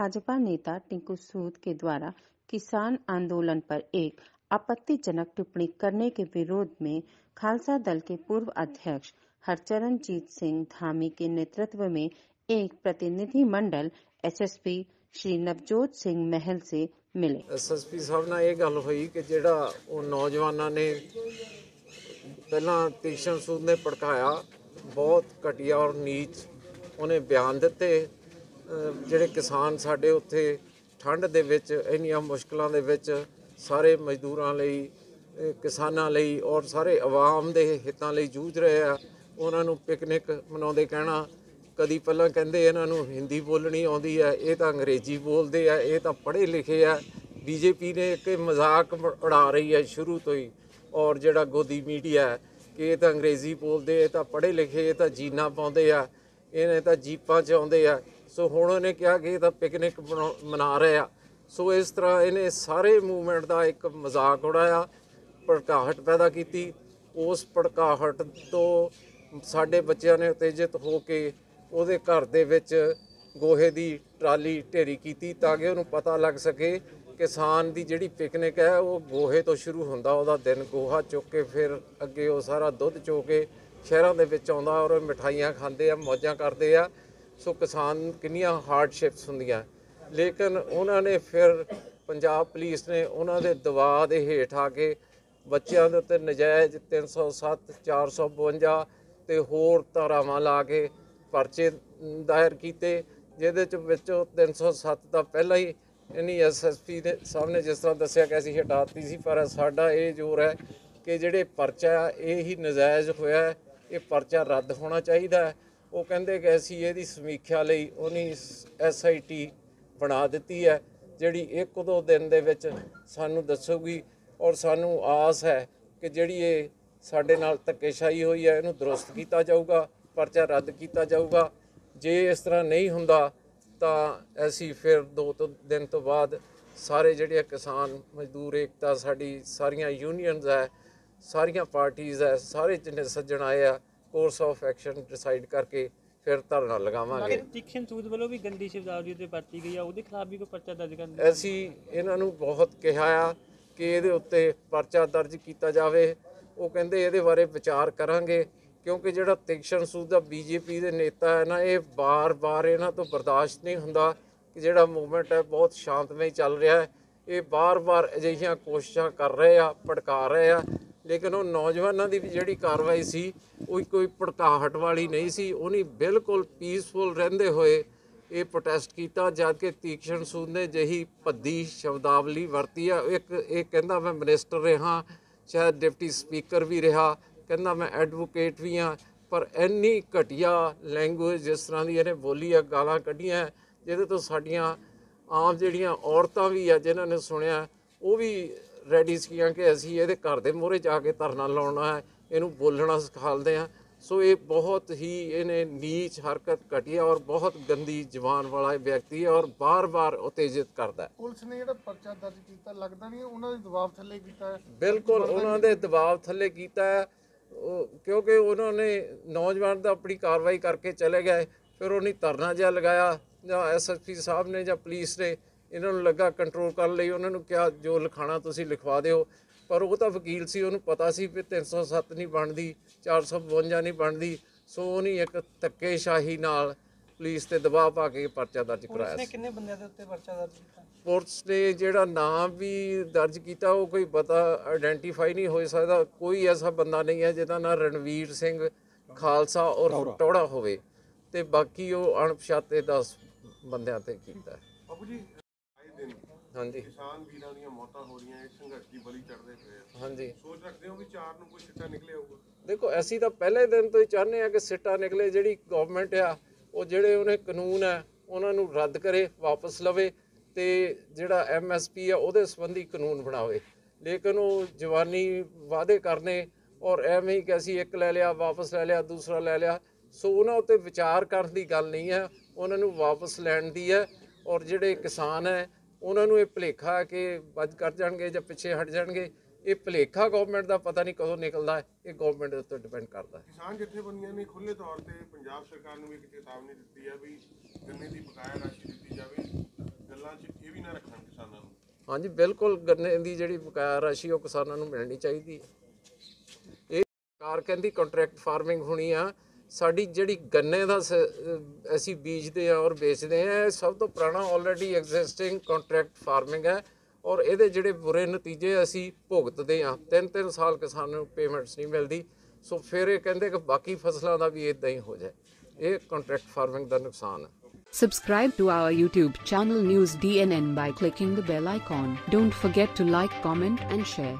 भाजपा नेता टिंकू सूद के द्वारा किसान आंदोलन पर एक आपत्तिजनक टिप्पणी करने के विरोध में खालसा दल के पूर्व अध्यक्ष हरचरणजीत सिंह धामी के नेतृत्व में एक प्रतिनिधि मंडल एसएसपी श्री नवजोत सिंह महल से मिले ਐਸਐਸਪੀ ਸਾਹਿਬ ਨਾਲ ਇਹ ਗੱਲ ਹੋਈ ਕਿ ਜਿਹੜਾ ਉਹ ਨੌਜਵਾਨਾਂ ਨੇ ਪਹਿਲਾਂ ਤੀਕਸ਼ਣ ਸੂਦ ਨੇ ਭੜਕਾਇਆ ਬਹੁਤ ਘਟੀਆ ਔਰ ਨੀਚ ਉਹਨੇ ਬਿਆਨ ਦਿੱਤੇ ਅਹ ਜਿਹੜੇ ਕਿਸਾਨ ਸਾਡੇ ਉੱਥੇ ਠੰਡ ਦੇ ਵਿੱਚ, ਇੰਨੀਆਂ ਮੁਸ਼ਕਲਾਂ ਦੇ ਵਿੱਚ ਸਾਰੇ ਮਜ਼ਦੂਰਾਂ ਲਈ ਕਿਸਾਨਾਂ ਲਈ ਔਰ ਸਾਰੇ ਆਵਾਮ ਦੇ ਹਿੱਤਾਂ ਲਈ ਜੂਝ ਰਹੇ ਆ। ਉਹਨਾਂ ਨੂੰ ਪਿਕਨਿਕ ਮਨਾਉਂਦੇ ਕਹਿਣਾ, ਕਦੀ ਪਹਿਲਾਂ ਕਹਿੰਦੇ ਇਹਨਾਂ ਨੂੰ ਹਿੰਦੀ ਬੋਲਣੀ ਆਉਂਦੀ ਹੈ ਇਹ ਤਾਂ ਅੰਗਰੇਜ਼ੀ ਬੋਲਦੇ ਆ, ਇਹ ਤਾਂ ਪੜ੍ਹੇ ਲਿਖੇ ਆ। ਬੀਜੇਪੀ ਨੇ ਇੱਕ ਮਜ਼ਾਕ ਉਡਾ ਰਹੀ ਹੈ ਸ਼ੁਰੂ ਤੋਂ ਹੀ। ਔਰ ਜਿਹੜਾ ਗੋਦੀ ਮੀਡੀਆ ਹੈ ਕਿ ਇਹ ਤਾਂ ਅੰਗਰੇਜ਼ੀ ਬੋਲਦੇ, ਇਹ ਤਾਂ ਪੜ੍ਹੇ ਲਿਖੇ, ਇਹ ਤਾਂ ਜੀਨਾ ਪਾਉਂਦੇ ਆ, ਇਹਨੇ ਤਾਂ ਜੀਪਾਂ 'ਚ ਆਉਂਦੇ ਆ। ਸੋ ਹੁਣ ਉਹਨੇ ਕਿਹਾ ਕਿ ਇਹ ਤਾਂ ਪਿਕਨਿਕ ਮਨਾ- ਮਨਾ ਰਹੇ ਆ। ਸੋ ਇਸ ਤਰ੍ਹਾਂ ਇਹਨੇ ਸਾਰੇ ਮੂਵਮੈਂਟ ਦਾ ਇੱਕ ਮਜ਼ਾਕ ਉਡਾਇਆ, ਭੜਕਾਹਟ ਪੈਦਾ ਕੀਤੀ। ਉਸ ਭੜਕਾਹਟ ਤੋਂ ਸਾਡੇ ਬੱਚਿਆਂ ਨੇ ਉਤੇਜਿਤ ਹੋ ਕੇ ਉਹਦੇ ਘਰ ਦੇ ਵਿੱਚ ਗੋਹੇ ਦੀ ਟਰਾਲੀ ਢੇਰੀ ਕੀਤੀ ਤਾਂ ਕਿ ਉਹਨੂੰ ਪਤਾ ਲੱਗ ਸਕੇ ਕਿਸਾਨ ਦੀ ਜਿਹੜੀ ਪਿਕਨਿਕ ਹੈ, ਉਹ ਗੋਹੇ ਤੋਂ ਸ਼ੁਰੂ ਹੁੰਦਾ, ਉਹਦਾ ਦਿਨ ਗੋਹਾ ਚੁੱਕ ਕੇ ਫਿਰ ਅੱਗੇ ਉਹ ਸਾਰਾ ਦੁੱਧ ਚੋ ਕੇ ਸ਼ਹਿਰਾਂ ਦੇ ਵਿੱਚ ਆਉਂਦਾ ਔਰ ਮਿਠਾਈਆਂ ਖਾਂਦੇ ਆ, ਮੌਜਾਂ ਕਰਦੇ ਆ। ਸੋ ਕਿਸਾਨ ਕਿੰਨੀਆਂ ਹਾਰਡਸ਼ਿਪਸ ਹੁੰਦੀਆਂ। ਲੇਕਿਨ ਉਹਨਾਂ ਨੇ ਫਿਰ ਪੰਜਾਬ ਪੁਲਿਸ ਨੇ ਉਹਨਾਂ ਦੇ ਦਬਾਅ ਦੇ ਹੇਠ ਆ ਕੇ ਬੱਚਿਆਂ ਦੇ ਉੱਤੇ ਨਜਾਇਜ਼ 307 452 ਤੇ ਹੋਰ ਧਾਰਾਵਾਂ ਲਾ ਕੇ ਪਰਚੇ ਦਾਇਰ ਕੀਤੇ ਜਿਹਦੇ ਚ ਵਿੱਚੋਂ 307 ਦਾ ਪਹਿਲਾਂ ਹੀ ਇਨੀ ਐਸਐਸਪੀ ਦੇ ਸਾਹਮਣੇ ਜਿਸ ਤਰ੍ਹਾਂ ਦੱਸਿਆ ਕਿ ਅਸੀਂ ਹਟਾਤੀ ਸੀ। ਪਰ ਸਾਡਾ ਇਹ ਜ਼ੋਰ ਹੈ ਕਿ ਜਿਹੜੇ ਪਰਚਾ ਆ, ਇਹ ਹੀ ਨਜਾਇਜ਼ ਹੋਇਆ ਇਹ ਪਰਚਾ ਰੱਦ ਹੋਣਾ ਚਾਹੀਦਾ ਹੈ। ਉਹ ਕਹਿੰਦੇ ਕਿ ਅਸੀਂ ਇਹਦੀ ਸਮੀਖਿਆ ਲਈ ਉਹਨੀ ਐਸਆਈਟੀ ਬਣਾ ਦਿੱਤੀ ਹੈ, ਜਿਹੜੀ ਇੱਕ ਦੋ ਦਿਨ ਦੇ ਵਿੱਚ ਸਾਨੂੰ ਦੱਸੂਗੀ ਔਰ ਸਾਨੂੰ ਆਸ ਹੈ ਕਿ ਜਿਹੜੀ ਇਹ ਸਾਡੇ ਨਾਲ ਧੱਕੇਸ਼ਾਹੀ ਹੋਈ ਹੈ, ਇਹਨੂੰ ਦਰੁਸਤ ਕੀਤਾ ਜਾਊਗਾ, ਪਰਚਾ ਰੱਦ ਕੀਤਾ ਜਾਊਗਾ। ਜੇ ਇਸ ਤਰ੍ਹਾਂ ਨਹੀਂ ਹੁੰਦਾ, ਤਾਂ ਅਸੀਂ ਫਿਰ ਦੋ ਤੋਂ ਦਿਨ ਤੋਂ ਬਾਅਦ ਸਾਰੇ ਜਿਹੜੇ ਕਿਸਾਨ ਮਜ਼ਦੂਰ, ਏਕਤਾ ਸਾਡੀ ਸਾਰੀਆਂ ਯੂਨੀਅਨਸ ਹੈ, ਸਾਰੀਆਂ ਪਾਰਟੀਆਂ ਹੈ, ਸਾਰੇ ਜਿੰਨੇ ਸੱਜਣ ਆਏ ਆ ਕੋਰਸ ਆਫ ਐਕਸ਼ਨ ਡਿਸਾਈਡ ਕਰਕੇ ਫਿਰ ਧਰਨਾ ਲਗਾਵਾਂਗੇ। ਤੀਕਸ਼ਣ ਸੂਦ ਵੱਲੋਂ ਵੀ ਗੰਦੀ ਸ਼ਬਦਾਵਲੀ ਤੇ ਵਰਤੀ ਗਈ ਆ ਉਹਦੇ ਖਿਲਾਫ ਵੀ ਕੋਈ ਪਰਚਾ ਦਰਜ ਕਰਨ ਅਸੀਂ ਇਹਨਾਂ ਨੂੰ ਬਹੁਤ ਕਿਹਾ ਆ ਕਿ ਇਹਦੇ ਉੱਤੇ ਪਰਚਾ ਦਰਜ ਕੀਤਾ ਜਾਵੇ। ਉਹ ਕਹਿੰਦੇ ਇਹਦੇ ਬਾਰੇ ਵਿਚਾਰ ਕਰਾਂਗੇ ਕਿਉਂਕਿ ਜਿਹੜਾ ਤਿਕਸ਼ਣ ਸੂਦ ਦਾ ਬੀਜੇਪੀ ਦੇ ਨੇਤਾ ਹੈ ਨਾ ਇਹ ਬਾਰ-ਬਾਰ ਇਹਨਾਂ ਤੋਂ ਬਰਦਾਸ਼ਤ ਨਹੀਂ ਹੁੰਦਾ ਕਿ ਜਿਹੜਾ ਮੂਵਮੈਂਟ ਹੈ ਬਹੁਤ ਸ਼ਾਂਤਮਈ ਚੱਲ ਰਿਹਾ ਹੈ। ਇਹ ਬਾਰ-ਬਾਰ ਅਜਿਹੀਆਂ ਕੋਸ਼ਿਸ਼ਾਂ ਕਰ ਰਹੇ ਆ ਭੜਕਾ ਰਹੇ ਆ। ਲੇਕਿਨ ਉਹ ਨੌਜਵਾਨਾਂ ਦੀ ਵੀ ਜਿਹੜੀ ਕਾਰਵਾਈ ਸੀ, ਉਹ ਕੋਈ ਭੜਕਾਹਟ ਵਾਲੀ ਨਹੀਂ ਸੀ। ਉਹਨੇ ਬਿਲਕੁਲ ਪੀਸਫੁਲ ਰਹਿੰਦੇ ਹੋਏ ਇਹ ਪ੍ਰੋਟੈਸਟ ਕੀਤਾ, ਜਦ ਕਿ ਤੀਕਸ਼ਣ ਸੂਦ ਨੇ ਜਹੀ ਭੱਦੀ ਸ਼ਬਦਾਵਲੀ ਵਰਤੀ ਆ। ਇੱਕ, ਇਹ ਕਹਿੰਦਾ ਮੈਂ ਮਿਨਿਸਟਰ ਰਿਹਾ, ਸ਼ਾਇਦ ਡਿਪਟੀ ਸਪੀਕਰ ਵੀ ਰਿਹਾ, ਕਹਿੰਦਾ ਮੈਂ ਐਡਵੋਕੇਟ ਵੀ ਆ, ਪਰ ਇੰਨੀ ਘਟੀਆ ਲੈਂਗੁਏਜ ਜਿਸ ਤਰ੍ਹਾਂ ਦੀ ਇਹਨੇ ਬੋਲੀ ਆ, ਗਾਲਾਂ ਕੱਢੀਆਂ, ਜਿਹਦੇ ਤੋਂ ਸਾਡੀਆਂ ਆਮ ਜਿਹੜੀਆਂ ਔਰਤਾਂ ਵੀ ਆ ਜਿਨ੍ਹਾਂ ਨੇ ਸੁਣਿਆ, ਉਹ ਵੀ ਰੈਡੀ ਸੀਗੀਆਂ ਕਿ ਅਸੀਂ ਇਹਦੇ ਘਰ ਦੇ ਮੂਹਰੇ ਜਾ ਕੇ ਧਰਨਾ ਲਾਉਣਾ ਹੈ ਇਹਨੂੰ ਬੋਲਣਾ ਸਿਖਾਲਦੇ ਆ ਸੋ ਇਹ ਬਹੁਤ ਹੀ ਇਹਨੇ ਨੀਚ ਹਰਕਤ ਘਟੀਆ ਔਰ ਬਹੁਤ ਗੰਦੀ ਜ਼ੁਬਾਨ ਵਾਲਾ ਵਿਅਕਤੀ ਹੈ ਔਰ ਬਾਰ-ਬਾਰ ਉਤੇਜਿਤ ਕਰਦਾ ਹੈ। ਪੁਲਿਸ ਨੇ ਜਿਹੜਾ ਪਰਚਾ ਦਰਜ ਕੀਤਾ ਲੱਗਦਾ ਨਹੀਂ ਉਹਨਾਂ ਦੇ ਦਬਾਅ ਥੱਲੇ ਕੀਤਾ ਹੈ। ਬਿਲਕੁਲ ਉਹਨਾਂ ਦੇ ਦਬਾਅ ਥੱਲੇ ਕੀਤਾ ਹੈ। ਉਹ- ਕਿਉਂਕਿ ਉਹਨਾਂ ਨੇ ਨੌਜਵਾਨ ਤਾਂ ਆਪਣੀ ਕਾਰਵਾਈ ਕਰਕੇ ਚਲੇ ਗਏ ਫਿਰ ਉਹਨੇ ਧਰਨਾ ਜਿਹਾ ਲਗਾਇਆ ਜਾਂ ਐਸਐਸਪੀ ਸਾਹਿਬ ਨੇ ਜਾਂ ਪੁਲਿਸ ਨੇ ਇਹਨਾਂ ਨੂੰ ਲੱਗਾ ਕੰਟਰੋਲ ਕਰਨ ਲਈ ਉਹਨਾਂ ਨੂੰ ਕਿਹਾ ਜੋ ਲਿਖਾਣਾ ਤੁਸੀਂ ਲਿਖਵਾ ਦਿਓ। ਪਰ ਉਹ ਤਾਂ ਵਕੀਲ ਸੀ ਉਹਨੂੰ ਪਤਾ ਸੀ ਵੀ 307 ਨਹੀਂ ਬਣਦੀ 452 ਨਹੀਂ ਬਣਦੀ ਸੋ ਉਹਨੇ ਇੱਕ ਧੱਕੇਸ਼ਾਹੀ ਨਾਲ ਪੁਲਿਸ ਤੇ ਦਬਾਅ ਪਾ ਕੇ ਪਰਚਾ ਦਰਜ ਕਰਾਇਆ ਸੀ। ਕਿੰਨੇ ਬੰਦਿਆਂ ਦੇ ਉੱਤੇ ਪਰਚਾ ਦਰਜ ਕੀਤਾ? ਪੁਲਿਸ ਨੇ ਜਿਹੜਾ ਨਾਮ ਵੀ ਦਰਜ ਕੀਤਾ ਉਹ ਕੋਈ ਪਤਾ ਆਇਡੈਂਟੀਫਾਈ ਨਹੀਂ ਹੋ ਸਕਦਾ। ਕੋਈ ਐਸਾ ਬੰਦਾ ਨਹੀਂ ਹੈ ਜਿਹਦਾ ਨਾਮ ਰਣਵੀਰ ਸਿੰਘ ਖਾਲਸਾ ਔਰ ਟੋੜਾ ਹੋਵੇ ਤੇ ਬਾਕੀ ਉਹ ਅਣਪਛਾਤੇ 10 ਬੰਦਿਆਂ ਤੇ ਕੀਤਾ। ਬਾਬੂ ਜੀ ਹਾਂਜੀ। ਕਿਸਾਨ ਵੀਰਾਂ ਦੀਆਂ ਮੌਤਾਂ ਹੋ ਰਹੀਆਂ ਇਸ ਸੰਘਰਸ਼ ਦੀ ਬਲੀ ਚੜਦੇ ਪਏ ਆ। ਹਾਂਜੀ। ਸੋਚ ਰੱਖਦੇ ਹੋ ਵੀ ਚਾਰ ਨੂੰ ਕੋਈ ਸਿੱਟਾ ਨਿਕਲਿਆ ਹੋਊਗਾ? ਦੇਖੋ ਅਸੀਂ ਤਾਂ ਪਹਿਲੇ ਦਿਨ ਤੋਂ ਹੀ ਚਾਹੁੰਦੇ ਆ ਕਿ ਸਿੱਟਾ ਨਿਕਲੇ ਜਿਹੜੀ ਗਵਰਨਮੈਂਟ ਆ ਉਹ ਜਿਹੜੇ ਉਹਨੇ ਕਾਨੂੰਨ ਆ ਉਹਨਾਂ ਨੂੰ ਰੱਦ ਕਰੇ ਵਾਪਸ ਲਵੇ ਤੇ ਜਿਹੜਾ ਐਮਐਸਪੀ ਆ ਉਹਦੇ ਸੰਬੰਧੀ ਕਾਨੂੰਨ ਬਣਾਵੇ। ਲੇਕਿਨ ਉਹ ਜਵਾਨੀ ਵਾਅਦੇ ਕਰਨੇ ਔਰ ਐਵੇਂ ਹੀ ਕਿ ਅਸੀਂ ਇੱਕ ਲੈ ਲਿਆ ਵਾਪਸ ਲੈ ਲਿਆ ਦੂਸਰਾ ਲੈ ਲਿਆ ਸੋ ਉਹਨਾਂ ਉੱਤੇ ਵਿਚਾਰ ਕਰਨ ਦੀ ਗੱਲ ਨਹੀਂ ਹੈ ਉਹਨਾਂ ਨੂੰ ਵਾਪਸ ਲੈਣ ਦੀ ਹੈ ਔਰ ਜਿਹੜੇ ਕਿਸਾਨ ਹੈ ਉਹਨਾਂ ਨੂੰ ਇਹ ਭੁਲੇਖਾ ਕਿ ਵੱਜ ਕਰ ਜਾਣਗੇ ਜਾਂ ਪਿੱਛੇ ਹਟ ਜਾਣਗੇ ਇਹ ਭੁਲੇਖਾ ਗਵਰਨਮੈਂਟ ਦਾ ਪਤਾ ਨਹੀਂ ਕਦੋਂ ਨਿਕਲਦਾ ਹੈ ਇਹ ਗਵਰਨਮੈਂਟ ਦੇ ਉੱਤੇ ਡਿਪੈਂਡ ਕਰਦਾ ਹੈ। ਕਿਸਾਨ ਜਥੇਬੰਦੀਆਂ ਨੇ ਖੁੱਲੇ ਤੌਰ ਤੇ ਪੰਜਾਬ ਸਰਕਾਰ ਨੂੰ ਵੀ ਇੱਕ ਚੇਤਾਵਨੀ ਦਿੱਤੀ ਹੈ ਵੀ ਗੰਨੇ ਦੀ ਬਕਾਇਆ ਰਾਸ਼ੀ ਦਿੱਤੀ ਜਾਵੇ ਗੱਲਾਂ 'ਚ ਇਹ ਵੀ ਨਾ ਰੱਖਣ ਕਿਸਾਨਾਂ ਨੂੰ। ਹਾਂਜੀ ਬਿਲਕੁਲ ਗੰਨੇ ਦੀ ਜਿਹੜੀ ਬਕਾਇਆ ਰਾਸ਼ੀ ਉਹ ਕਿਸਾਨਾਂ ਨੂੰ ਮਿਲਣੀ ਚਾਹੀਦੀ ਹੈ। ਇਹ ਸਰਕਾਰ ਕਹਿੰਦੀ ਕੰਟਰੈਕਟ ਫਾਰਮਿੰਗ ਹੋਣੀ ਆ ਸਾਡੀ ਜਿਹੜੀ ਗੰਨੇ ਦਾ ਸ- ਅਸੀਂ ਬੀਜਦੇ ਆ ਔਰ ਵੇਚਦੇ ਆ ਇਹ ਸਭ ਤੋਂ ਪੁਰਾਣਾ ਆਲਰੇਡੀ ਐਗਜ਼ਿਸਟਿੰਗ ਕੰਟਰੈਕਟ ਫਾਰਮਿੰਗ ਹੈ ਔਰ ਇਹਦੇ ਜਿਹੜੇ ਬੁਰੇ ਨਤੀਜੇ ਅਸੀਂ ਭੁਗਤਦੇ ਆ ਤਿੰਨ ਤਿੰਨ ਸਾਲ ਕਿਸਾਨਾਂ ਨੂੰ ਪੇਮੈਂਟਸ ਨਹੀਂ ਮਿਲਦੀ ਸੋ ਫਿਰ ਇਹ ਕਹਿੰਦੇ ਕਿ ਬਾਕੀ ਫਸਲਾਂ ਦਾ ਵੀ ਇਦਾਂ ਹੀ ਹੋ ਜਾਏ ਇਹ ਕੰਟਰੈਕਟ ਫਾਰਮਿੰਗ ਦਾ ਨੁਕਸਾਨ ਹੈ Subscribe to our YouTube channel News DNN by clicking the bell icon. Don't forget to like, comment, and share.